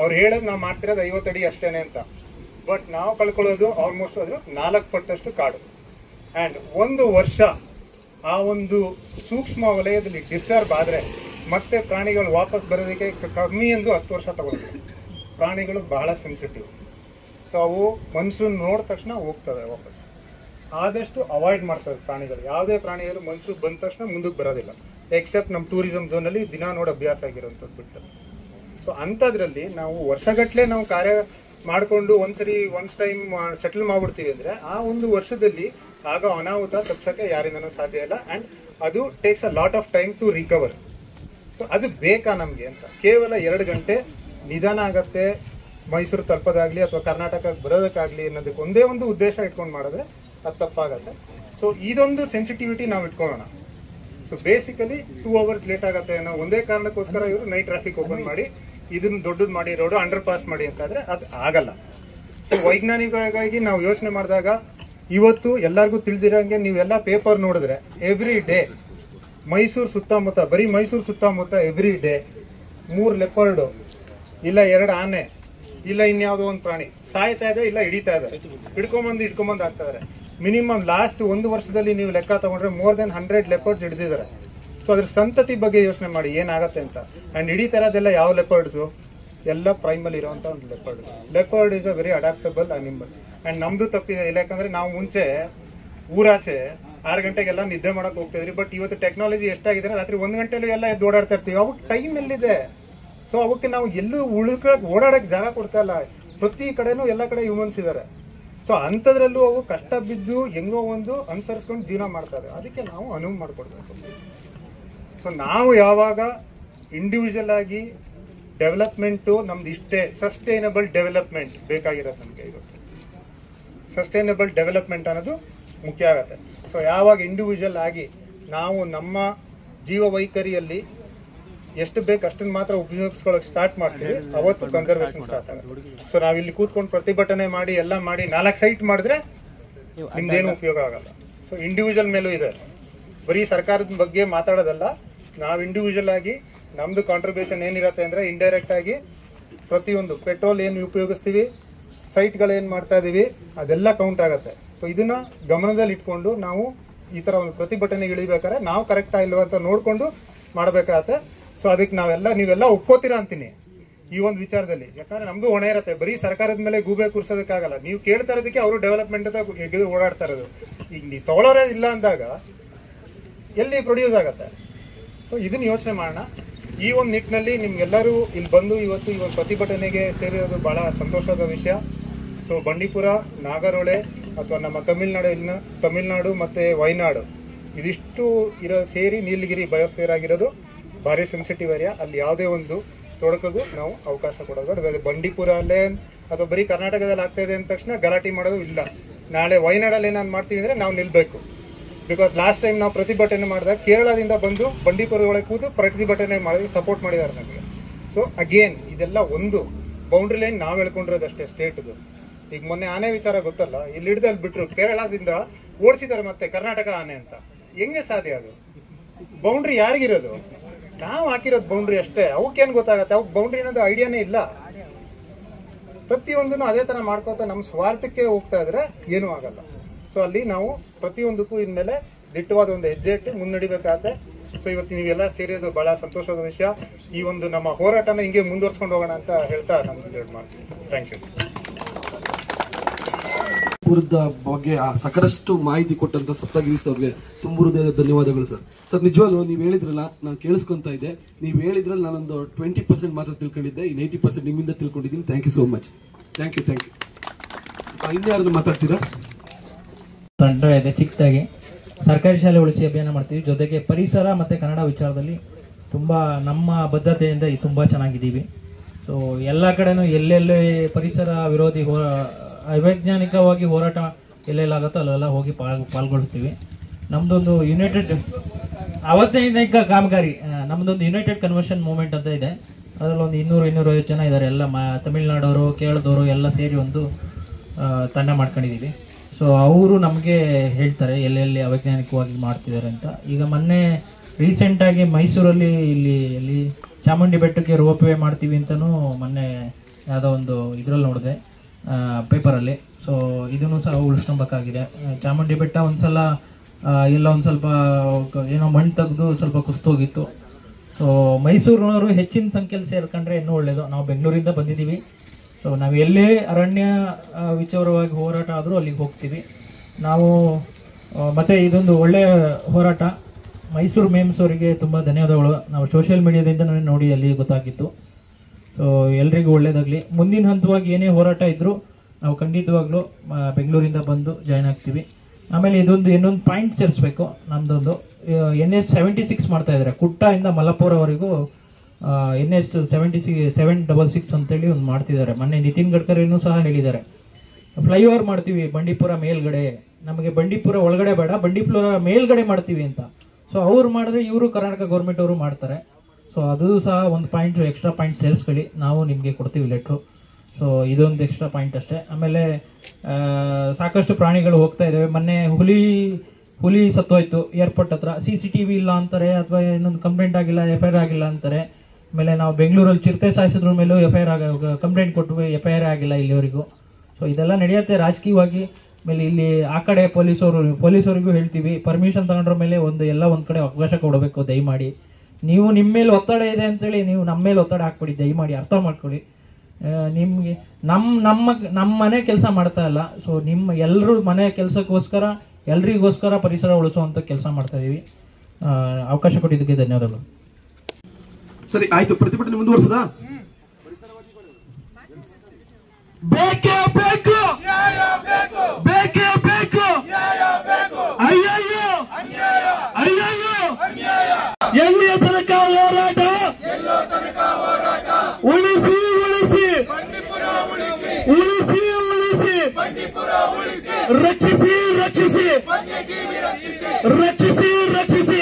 ಅವ್ರು ಹೇಳೋದು ನಾವು ಮಾಡ್ತಿರೋದು ಐವತ್ತು ಅಡಿ ಅಷ್ಟೇನೆ ಅಂತ. ಬಟ್ ನಾವು ಕಳ್ಕೊಳ್ಳೋದು ಆಲ್ಮೋಸ್ಟ್ ಅದು ನಾಲ್ಕು ಪಟ್ಟಷ್ಟು ಕಾಡು. ಆ್ಯಂಡ್ ಒಂದು ವರ್ಷ ಆ ಒಂದು ಸೂಕ್ಷ್ಮ ವಲಯದಲ್ಲಿ ಡಿಸ್ಟರ್ಬ್ ಆದರೆ ಮತ್ತೆ ಪ್ರಾಣಿಗಳು ವಾಪಸ್ ಬರೋದಕ್ಕೆ ಕಮ್ಮಿ ಅಂದರೂ ಹತ್ತು ವರ್ಷ ತಗೊಳ್ತವೆ ಪ್ರಾಣಿಗಳು ಬಹಳ ಸೆನ್ಸಿಟಿವ್ ಸೊ ಅವು ಮನ್ಸೂನ್ ನೋಡಿದ ತಕ್ಷಣ ಹೋಗ್ತವೆ ವಾಪಸ್. ಆದಷ್ಟು ಅವಾಯ್ಡ್ ಮಾಡ್ತವೆ ಪ್ರಾಣಿಗಳು. ಯಾವುದೇ ಪ್ರಾಣಿಗಳು ಮನ್ಸೂನ್ ಬಂದ ತಕ್ಷಣ ಮುಂದಕ್ಕೆ ಬರೋದಿಲ್ಲ. ಎಕ್ಸೆಪ್ಟ್ ನಮ್ಮ ಟೂರಿಸಂ ಝೋನಲ್ಲಿ ದಿನ ನೋಡಿ ಅಭ್ಯಾಸ ಆಗಿರೋಂಥದ್ದು ಬಿಟ್ಟು. ಸೊ ಅಂಥದ್ರಲ್ಲಿ ನಾವು ವರ್ಷಗಟ್ಟಲೆ ನಾವು ಕಾರ್ಯ ಮಾಡಿಕೊಂಡು ಒಂದ್ಸರಿ ಒನ್ಸ್ ಟೈಮ್ ಸೆಟಲ್ ಮಾಡ್ಬಿಡ್ತೀವಿ ಅಂದರೆ ಆ ಒಂದು ವರ್ಷದಲ್ಲಿ ಆಗ ಅನಾಹುತ ತಪ್ಸಕ್ಕೆ ಯಾರಿಂದನೂ ಸಾಧ್ಯ ಇಲ್ಲ. ಆ್ಯಂಡ್ ಅದು takes a lot of time to recover so ಅದು ಬೇಕಾ ನಮಗೆ ಅಂತ? ಕೇವಲ ಎರಡು ಗಂಟೆ ನಿಧಾನ ಆಗತ್ತೆ ಮೈಸೂರು ತಲುಪೋದಾಗಲಿ ಅಥವಾ ಕರ್ನಾಟಕಕ್ಕೆ ಬರೋದಕ್ಕಾಗಲಿ ಅನ್ನೋದಕ್ಕೆ ಒಂದೇ ಒಂದು ಉದ್ದೇಶ ಇಟ್ಕೊಂಡು ಮಾಡಿದ್ರೆ ಅದು ತಪ್ಪಾಗತ್ತೆ. ಸೊ ಇದೊಂದು ಸೆನ್ಸಿಟಿವಿಟಿ ನಾವು ಇಟ್ಕೊಳ್ಳೋಣ. So basically two hours late ಆಗುತ್ತೆ ಅನ್ನೋ ಒಂದೇ ಕಾರಣಕ್ಕೋಸ್ಕರ ಇವರು ನೈಟ್ ಟ್ರಾಫಿಕ್ ಓಪನ್ ಮಾಡಿ ಇದನ್ನ ದೊಡ್ಡದು ಮಾಡಿ ರೋಡ್ ಅಂಡರ್ ಪಾಸ್ ಮಾಡಿ ಅಂತಾದ್ರೆ ಅದು ಆಗಲ್ಲ. ಸೊ ವೈಜ್ಞಾನಿಕವಾಗಿ ನಾವು ಯೋಚನೆ ಮಾಡಿದಾಗ ಇವತ್ತು ಎಲ್ಲರಿಗೂ ತಿಳಿದಿರೋಂಗೆ ನೀವೆಲ್ಲ ಪೇಪರ್ ನೋಡಿದ್ರೆ ಎವ್ರಿ ಡೇ ಮೈಸೂರು ಸುತ್ತಮುತ್ತ, ಬರೀ ಮೈಸೂರು ಸುತ್ತಮುತ್ತ ಎವ್ರಿ ಡೇ ಮೂರು ಲೆಪರ್ಡು ಇಲ್ಲ ಎರಡು ಆನೆ, ಇಲ್ಲ ಇನ್ಯಾವುದೋ ಒಂದು ಪ್ರಾಣಿ ಸಾಯ್ತಾ ಇದೆ, ಇಲ್ಲ ಹಿಡಿತಾ ಇದೆ. ಹಿಡ್ಕೊಂಬಂದು ಹಿಡ್ಕೊಂಬಂದು ಆಗ್ತಾ ಮಿನಿಮಮ್ ಲಾಸ್ಟ್ ಒಂದು ವರ್ಷದಲ್ಲಿ ನೀವು ಲೆಕ್ಕ ತಗೊಂಡ್ರೆ ಮೋರ್ ದೆನ್ ಹಂಡ್ರೆಡ್ ಲೆಪರ್ಡ್ಸ್ ಹಿಡಿದಿದ್ದಾರೆ. ಸೊ ಅದ್ರ ಸಂತತಿ ಬಗ್ಗೆ ಯೋಚನೆ ಮಾಡಿ, ಏನಾಗತ್ತೆ ಅಂತ. ಅಂಡ್ ಹಿಡಿತಾ ಇರೋದೆಲ್ಲ ಯಾವ ಲೆಪರ್ಡ್ಸು ಎಲ್ಲ ಪ್ರೈಮಲ್ಲಿ ಇರುವಂತ ಒಂದು leopard leopard is a very adaptable animal and ನಮ್ದು ತಪ್ಪಿದೆ, ಇಲ್ಲ ಯಾಕಂದರೆ ನಾವು ಮುಂಚೆ, ಊರಾಚೆ ಆರು ಗಂಟೆಗೆಲ್ಲ ನಿದ್ದೆ ಮಾಡಕ್ ಹೋಗ್ತಿದ್ರಿ ಬಟ್ ಇವತ್ತು ಟೆಕ್ನಾಲಜಿ ಎಷ್ಟಾಗಿದೆ ರಾತ್ರಿ ಒಂದ್ ಗಂಟೆಲೂ ಎಲ್ಲ ಎದ್ದು ಓಡಾಡ್ತಾ ಇರ್ತೀವಿ. ಅವಾಗ ಟೈಮ್ ಎಲ್ಲಿದೆ? ಸೊ ಅವಕ್ಕೆ ನಾವು ಎಲ್ಲೂ ಉಳ್ಕ, ಓಡಾಡಕ್ ಜಾಗ ಕೊಡ್ತಾ ಇಲ್ಲ. ಪ್ರತಿ ಕಡೆನೂ ಎಲ್ಲ ಕಡೆ ಹ್ಯೂಮನ್ಸ್ ಇದಾರೆ. ಸೊ ಅಂಥದ್ರಲ್ಲೂ ಅವು ಕಷ್ಟ ಬಿದ್ದು ಹೆಂಗೋ ಒಂದು ಅನುಸರಿಸ್ಕೊಂಡು ಜೀವನ ಮಾಡ್ತಾರೆ ಅದಕ್ಕೆ ನಾವು ಅನುವು ಮಾಡಿಕೊಡ್ಬೇಕು. ಸೊ ನಾವು ಯಾವಾಗ ಇಂಡಿವಿಜುವಲ್ ಆಗಿ ಡೆವಲಪ್ಮೆಂಟು ನಮ್ದು ಇಷ್ಟೇ. ಸಸ್ಟೈನಬಲ್ ಡೆವಲಪ್ಮೆಂಟ್ ಬೇಕಾಗಿರೋದು ನಮಗೆ ಇವತ್ತು. ಸಸ್ಟೈನಬಲ್ ಡೆವಲಪ್ಮೆಂಟ್ ಅನ್ನೋದು ಮುಖ್ಯ ಆಗುತ್ತೆ. ಸೊ ಯಾವಾಗ ಇಂಡಿವಿಜುವಲ್ ಆಗಿ ನಾವು ನಮ್ಮ ಜೀವ ವೈಖರಿಯಲ್ಲಿ ಎಷ್ಟು ಬೇಕು ಅಷ್ಟನ್ನು ಮಾತ್ರ ಉಪಯೋಗಿಸ್ಕೊಳ್ಳೋಕೆ ಸ್ಟಾರ್ಟ್ ಮಾಡ್ತೀವಿ. ಅವತ್ತು ಕನ್ಸರ್ವೇಷನ್ ಸ್ಟಾರ್ಟ್ ಆಗುತ್ತೆ. ಸೊ ನಾವು ಇಲ್ಲಿ ಕೂತ್ಕೊಂಡು ಪ್ರತಿಭಟನೆ ಮಾಡಿ ಎಲ್ಲ ಮಾಡಿ ನಾಲ್ಕು ಸೈಟ್ ಮಾಡಿದ್ರೆ ನಿಮ್ದೇನು ಉಪಯೋಗ ಆಗಲ್ಲ. ಸೊ ಇಂಡಿವಿಜುವಲ್ ಮೇಲೂ ಇದೆ. ಬರೀ ಸರ್ಕಾರದ ಬಗ್ಗೆ ಮಾತಾಡೋದಲ್ಲ. ನಾವು ಇಂಡಿವಿಜುವಲ್ ಆಗಿ ನಮ್ದು ಕಾಂಟ್ರಿಬ್ಯೂಷನ್ ಏನಿರುತ್ತೆ ಅಂದ್ರೆ ಇಂಡೈರೆಕ್ಟ್ ಆಗಿ ಪ್ರತಿಯೊಂದು ಪೆಟ್ರೋಲ್ ಏನು ಉಪಯೋಗಿಸ್ತೀವಿ ಸೈಟ್ಗಳು ಏನು ಮಾಡ್ತಾ ಇದೀವಿ ಅದೆಲ್ಲ ಕೌಂಟ್ ಆಗುತ್ತೆ. ಸೊ ಇದನ್ನ ಗಮನದಲ್ಲಿ ಇಟ್ಕೊಂಡು ನಾವು ಈ ತರ ಒಂದು ಪ್ರತಿಭಟನೆ ಇಳಿಬೇಕಾದ್ರೆ ನಾವು ಕರೆಕ್ಟಾ ಇಲ್ವಾ ಅಂತ ನೋಡ್ಕೊಂಡು ಮಾಡಬೇಕಾಗತ್ತೆ. ಸೊ ಅದಕ್ಕೆ ನಾವೆಲ್ಲ, ನೀವೆಲ್ಲ ಒಪ್ಕೋತೀರಾ ಅಂತೀನಿ. ಈ ಒಂದು ವಿಚಾರದಲ್ಲಿ. ಯಾಕಂದ್ರೆ ನಮ್ದು ಹೊಣೆ ಇರುತ್ತೆ. ಬರೀ ಸರ್ಕಾರದ ಮೇಲೆ ಗೂಬೆ ಕೂರ್ಸೋದಕ್ಕಾಗಲ್ಲ. ನೀವು ಕೇಳ್ತಾ ಇರೋದಕ್ಕೆ ಅವರು ಡೆವಲಪ್ಮೆಂಟ್ ಅಂತ ಓಡಾಡ್ತಾ ಇರೋದು. ಈಗ ನೀವು ತಗೊಳ್ಳೋರೇ ಇಲ್ಲ ಅಂದಾಗ ಎಲ್ಲಿ ಪ್ರೊಡ್ಯೂಸ್ ಆಗತ್ತೆ? ಸೊ ಇದನ್ನ ಯೋಚನೆ ಮಾಡೋಣ. ಈ ಒಂದು ನಿಟ್ಟಿನಲ್ಲಿ ನಿಮ್ಗೆಲ್ಲರೂ ಇಲ್ಲಿ ಬಂದು ಇವತ್ತು ಈ ಒಂದು ಪ್ರತಿಭಟನೆಗೆ ಸೇರಿರೋದು ಬಹಳ ಸಂತೋಷದ ವಿಷಯ. ಸೊ ಬಂಡೀಪುರ, ನಾಗರೋಳೆ ಅಥವಾ ನಮ್ಮ ತಮಿಳ್ನಾಡಿನ ತಮಿಳ್ನಾಡು ಮತ್ತು ವಯನಾಡು ಇದಿಷ್ಟು ಇರೋ ಸೇರಿ ನೀಲಗಿರಿ ಬಯೋಸ್ಫಿಯರ್ ಆಗಿರೋದು ಭಾರಿ ಸೆನ್ಸಿಟಿವ್ ಏರಿಯಾ ಅಲ್ಲಿ ಯಾವುದೇ ಒಂದು ತೊಡಕಗೂ ನಾವು ಅವಕಾಶ ಕೊಡೋದು ಬಂಡೀಪುರ ಅಲ್ಲೇ ಅಥವಾ ಬರೀ ಕರ್ನಾಟಕದಲ್ಲಿ ಆಗ್ತಾ ಇದೆ ಅಂದ ತಕ್ಷಣ ಗಲಾಟೆ ಮಾಡೋದು ಇಲ್ಲ. ನಾಳೆ ವಯನಾಡಲ್ಲಿ ಏನಾದ್ರು ಮಾಡ್ತೀವಿ ಅಂದರೆ ನಾವು ನಿಲ್ಲಬೇಕು ಬಿಕಾಸ್ ಲಾಸ್ಟ್ ಟೈಮ್ ನಾವು ಪ್ರತಿಭಟನೆ ಮಾಡಿದಾಗ ಕೇರಳದಿಂದ ಬಂದು ಬಂಡೀಪುರದ ಒಳಗೆ ಕೂತು ಪ್ರತಿಭಟನೆ ಮಾಡಿ ಸಪೋರ್ಟ್ ಮಾಡಿದ್ದಾರೆ ನಮಗೆ. ಸೊ ಅಗೇನ್ ಇದೆಲ್ಲ ಒಂದು ಬೌಂಡ್ರಿ ಲೈನ್ ನಾವು ಹೇಳ್ಕೊಂಡಿರೋದಷ್ಟೇ ಸ್ಟೇಟ್ದು ಈಗ ಮೊನ್ನೆ ಆನೆ ವಿಚಾರ ಗೊತ್ತಲ್ಲ? ಇಲ್ಲಿ ಹಿಡ್ದಲ್ಲಿ ಬಿಟ್ಟರು ಬಿಟ್ರು ಕೇರಳದಿಂದ ಓಡಿಸಿದ್ದಾರೆ ಮತ್ತೆ ಕರ್ನಾಟಕ ಆನೆ ಅಂತ. ಹೆಂಗೆ ಸಾಧ್ಯ ಅದು? ಬೌಂಡ್ರಿ ಯಾರಿಗಿರೋದು? ನಾವು ಹಾಕಿರೋದು ಬೌಂಡ್ರಿ ಅಷ್ಟೇ. ಅವಕ್ಕೇನು ಗೊತ್ತಾಗತ್ತೆ? ಅವಕ್ಕೆ ಬೌಂಡ್ರಿ ಅನ್ನೋದು ಐಡಿಯಾನೇ ಇಲ್ಲ. ಪ್ರತಿಯೊಂದನ್ನು ಅದೇ ತರ ಮಾಡ್ಕೋತಾ ನಮ್ಮ ಸ್ವಾರ್ಥಕ್ಕೆ ಹೋಗ್ತಾ ಇದ್ರೆ ಏನೂ ಆಗಲ್ಲ. ಸೊ ಅಲ್ಲಿ ನಾವು ಪ್ರತಿಯೊಂದಕ್ಕೂ ಇನ್ಮೇಲೆ ದಿಟ್ಟವಾದ ಒಂದು ಹೆಜ್ಜೆ ಇಟ್ಟು ಮುನ್ನಡಿಬೇಕಾಗತ್ತೆ ಸೊ ಇವತ್ತು ನೀವೆಲ್ಲ ಸೇರಿರೋದು ಬಹಳ ಸಂತೋಷದ ವಿಷಯ. ಈ ಒಂದು ನಮ್ಮ ಹೋರಾಟನ ಹಿಂಗೆ ಮುಂದುವರ್ಸ್ಕೊಂಡು ಹೋಗೋಣ ಅಂತ ಹೇಳ್ತಾ ನಾನು ಮಾಡ್ತೀನಿ ಥ್ಯಾಂಕ್ ಯು ವಿರುದ್ಧ ಬಗ್ಗೆ ಸಾಕಷ್ಟು ಮಾಹಿತಿ ಕೊಟ್ಟಂತ ಸಪ್ತಗಿರಿ ಸರ್ಗೆ ತುಂಬ ಹೃದಯದ ಧನ್ಯವಾದಗಳು ಸರ್. ಸರ್, ನಿಜವಾಗ್ಲು ನೀವು ಹೇಳಿದ್ರಲ್ಲ, ನಾನು ಕೇಳಿಸ್ಕೊಂತ ಇದ್ದೆ. ನೀವು ಹೇಳಿದ್ರಲ್ಲಿ ನಾನೊಂದು ಟ್ವೆಂಟಿ ಪರ್ಸೆಂಟ್ ಮಾತ್ರ ತಿಳ್ಕೊಂಡಿದ್ದೆ ಈ ನೈಂಟಿ ಪರ್ಸೆಂಟ್ ನಿಮ್ಮಿಂದ ತಿಳ್ಕೊಂಡಿದ್ದೀನಿ. Thank you so much thank you thank you ಇನ್ಯಾರನ್ನ ಮಾತಾಡ್ತೀರಾ? ತಂಡ ಇದೆ ಚಿಕ್ಕದಾಗಿ. ಸರ್ಕಾರಿ ಶಾಲೆ ಉಳಿಸಿ ಅಭಿಯಾನ ಮಾಡ್ತೀವಿ. ಜೊತೆಗೆ ಪರಿಸರ ಮತ್ತು ಕನ್ನಡ ವಿಚಾರದಲ್ಲಿ ತುಂಬ ನಮ್ಮ ಬದ್ಧತೆಯಿಂದ ತುಂಬ ಚೆನ್ನಾಗಿದ್ದೀವಿ. ಸೊ ಎಲ್ಲ ಕಡೆನೂ ಎಲ್ಲೆಲ್ಲಿ ಪರಿಸರ ವಿರೋಧಿ ಹೋ ಅವೈಜ್ಞಾನಿಕವಾಗಿ ಹೋರಾಟ ಎಲ್ಲೆಲ್ಲಾಗುತ್ತೋ ಅಲ್ಲೆಲ್ಲ ಹೋಗಿ ಪಾಲ್ ಪಾಲ್ಗೊಳ್ತೀವಿ ನಮ್ಮದೊಂದು ಯುನೈಟೆಡ್ ಅವೈಜ್ಞಾನಿಕ ಕಾಮಗಾರಿ ನಮ್ದೊಂದು ಯುನೈಟೆಡ್ ಕನ್ವರ್ಷನ್ ಮೂವ್ಮೆಂಟ್ ಅಂತ ಇದೆ. ಅದರಲ್ಲಿ ಒಂದು ಇನ್ನೂರು ಇನ್ನೂರೈವತ್ತು ಜನ ಇದ್ದಾರೆ ಎಲ್ಲ ಮ ತಮಿಳ್ನಾಡವರು ಕೇರಳದವರು ಎಲ್ಲ ಸೇರಿ ಒಂದು ತಂಡ ಮಾಡ್ಕೊಂಡಿದ್ದೀವಿ ಸೊ ಅವರು ನಮಗೆ ಹೇಳ್ತಾರೆ ಎಲ್ಲೆಲ್ಲಿ ಅವೈಜ್ಞಾನಿಕವಾಗಿ ಮಾಡ್ತಿದ್ದಾರೆ ಅಂತ. ಈಗ ಮೊನ್ನೆ ರೀಸೆಂಟಾಗಿ ಮೈಸೂರಲ್ಲಿ ಇಲ್ಲಿ ಇಲ್ಲಿ ಚಾಮುಂಡಿ ಬೆಟ್ಟಕ್ಕೆ ರೋಪ್ ವೇ ಮಾಡ್ತೀವಿ ಅಂತಲೂ ಮೊನ್ನೆ ಯಾವುದೋ ಒಂದು ಇದರಲ್ಲಿ ನೋಡಿದೆ. ಪೇಪರಲ್ಲಿ ಸೊ ಇದನ್ನು ಸಹ ಉಳಿಸ್ಕೊಬೇಕಾಗಿದೆ ಚಾಮುಂಡಿ ಬೆಟ್ಟ ಒಂದ್ಸಲ ಸಲ ಎಲ್ಲ ಒಂದು ಸ್ವಲ್ಪ, ಏನೋ ಮಣ್ಣು ತೆಗೆದು ಸ್ವಲ್ಪ ಕುಸ್ತೋಗಿತ್ತು ಸೊ ಮೈಸೂರಿನವರು ಹೆಚ್ಚಿನ ಸಂಖ್ಯೆಯಲ್ಲಿ ಸೇರ್ಕೊಂಡ್ರೆ ಇನ್ನೂ ಒಳ್ಳೆಯದು ನಾವು ಬೆಂಗಳೂರಿಂದ ಬಂದಿದ್ದೀವಿ. ಸೊ ನಾವು ಎಲ್ಲೇ ಅರಣ್ಯ ವಿಚಾರವಾಗಿ ಹೋರಾಟ ಆದರೂ ಅಲ್ಲಿಗೆ ಹೋಗ್ತೀವಿ. ನಾವು ಮತ್ತೆ ಇದೊಂದು ಒಳ್ಳೆಯ ಹೋರಾಟ. ಮೈಸೂರು ಮೇಮ್ಸ್ ಅವರಿಗೆ ತುಂಬ ಧನ್ಯವಾದಗಳು. ನಾವು ಸೋಷಿಯಲ್ ಮೀಡಿಯಾದಿಂದ ನೋಡಿ ಅಲ್ಲಿ ಗೊತ್ತಾಗಿತ್ತು. ಸೊ ಎಲ್ರಿಗೂ ಒಳ್ಳೇದಾಗಲಿ. ಮುಂದಿನ ಹಂತವಾಗಿ ಏನೇ ಹೋರಾಟ ಇದ್ದರೂ ನಾವು ಖಂಡಿತವಾಗ್ಲೂ ಬೆಂಗಳೂರಿಂದ ಬಂದು ಜಾಯ್ನ್ ಆಗ್ತೀವಿ. ಆಮೇಲೆ ಇದೊಂದು, ಇನ್ನೊಂದು ಪಾಯಿಂಟ್ ಸೇರಿಸ್ಬೇಕು. ನಮ್ಮದೊಂದು ಎನ್ ಎಸ್ ಸೆವೆಂಟಿ ಸಿಕ್ಸ್ ಮಾಡ್ತಾ ಇದ್ದಾರೆ. ಕುಟ್ಟ ಇಂದ ಮಲಪುರವರೆಗೂ N S seventy C seven double six ಅಂತೇಳಿ ಒಂದು ಮಾಡ್ತಿದ್ದಾರೆ. ಮೊನ್ನೆ ನಿತಿನ್ ಗಡ್ಕರಿನೂ ಸಹ ಹೇಳಿದ್ದಾರೆ. ಫ್ಲೈಓವರ್ ಮಾಡ್ತೀವಿ ಬಂಡೀಪುರ ಮೇಲ್ಗಡೆ. ನಮಗೆ ಬಂಡೀಪುರ ಒಳಗಡೆ ಬೇಡ, ಬಂಡೀಪುರ ಮೇಲ್ಗಡೆ ಮಾಡ್ತೀವಿ ಅಂತ. ಸೊ ಅವ್ರು ಮಾಡಿದ್ರೆ ಇವರು ಕರ್ನಾಟಕ ಗೌರ್ಮೆಂಟ್ ಅವರು ಮಾಡ್ತಾರೆ. ಸೊ ಅದು ಸಹ ಒಂದು ಪಾಯಿಂಟ್ ಎಕ್ಸ್ಟ್ರಾ ಪಾಯಿಂಟ್ ಸೇರಿಸ್ಕೊಳ್ಳಿ. ನಾವು ನಿಮಗೆ ಕೊಡ್ತೀವಿ ಲೆಟ್ರು ಸೊ ಇದೊಂದು ಎಕ್ಸ್ಟ್ರಾ ಪಾಯಿಂಟ್ ಅಷ್ಟೇ. ಆಮೇಲೆ ಸಾಕಷ್ಟು ಪ್ರಾಣಿಗಳು ಹೋಗ್ತಾ ಇದ್ದಾವೆ ಮೊನ್ನೆ ಹುಲಿ ಹುಲಿ ಸತ್ತೋಯ್ತು ಏರ್ಪೋರ್ಟ್ ಹತ್ರ. ಸಿ ಸಿ ಟಿ ವಿ ಇಲ್ಲ ಅಂತಾರೆ ಅಥವಾ ಇನ್ನೊಂದು ಕಂಪ್ಲೇಂಟ್ ಆಗಿಲ್ಲ ಎಫ್ ಐ ಆರ್ ಆಗಿಲ್ಲ ಅಂತಾರೆ. ಆಮೇಲೆ ನಾವು ಬೆಂಗಳೂರಲ್ಲಿ ಚಿರತೆ ಸಾಯಿಸಿದ್ರ ಮೇಲೂ ಎಫ್ ಐ ಆರ್ ಆಗ ಕಂಪ್ಲೇಂಟ್ ಕೊಟ್ಟು ಎಫ್ ಐ ಆರ್ ಆಗಿಲ್ಲ ಇಲ್ಲಿವರೆಗೂ. ಸೊ ಇದೆಲ್ಲ ನಡೆಯುತ್ತೆ ರಾಜಕೀಯವಾಗಿ. ಆಮೇಲೆ ಇಲ್ಲಿ ಆ ಕಡೆ ಪೊಲೀಸವರು ಪೊಲೀಸರಿಗೂ ಹೇಳ್ತೀವಿ ಪರ್ಮಿಷನ್ ತಗೊಂಡ್ರ ಮೇಲೆ ಒಂದು, ಎಲ್ಲ ಒಂದು ಕಡೆ ಅವಕಾಶ ಕೊಡಬೇಕು, ದಯಮಾಡಿ. ನೀವು ನಿಮ್ಮ ಮೇಲೆ ಒತ್ತಡ ಇದೆ ಅಂತೇಳಿ ನೀವು ನಮ್ಮ ಮೇಲೆ ಒತ್ತಡ ಹಾಕ್ಬಿಡಿ ದಯಮಾಡಿ ಅರ್ಥ ಮಾಡ್ಕೊಳ್ಳಿ. ನಿಮಗೆ ನಮ್ಮ ನಮ್ಮ ನಮ್ಮ ಮನೆ ಕೆಲಸ ಮಾಡ್ತಾ ಇಲ್ಲ. ಸೊ ನಿಮ್ಮ ಎಲ್ಲರೂ ಮನೆ ಕೆಲಸಕ್ಕೋಸ್ಕರ ಎಲ್ರಿಗೋಸ್ಕರ ಪರಿಸರ ಉಳಿಸುವಂತ ಕೆಲಸ ಮಾಡ್ತಾ ಇದೀವಿ. ಅವಕಾಶ ಕೊಟ್ಟಿದ್ದಕ್ಕೆ ಧನ್ಯವಾದಗಳು. ಸರಿ ಆಯ್ತು. ಪ್ರತಿಭಟನೆ ಮುಂದುವರ್ಸದಾ? ಬೇಕು ಬೇಕೇ! ಉಳಿಸಿ ಉಳಿಸಿ. ರಕ್ಷಿಸಿ ರಕ್ಷಿಸಿ. ರಕ್ಷಿಸಿ ರಕ್ಷಿಸಿ.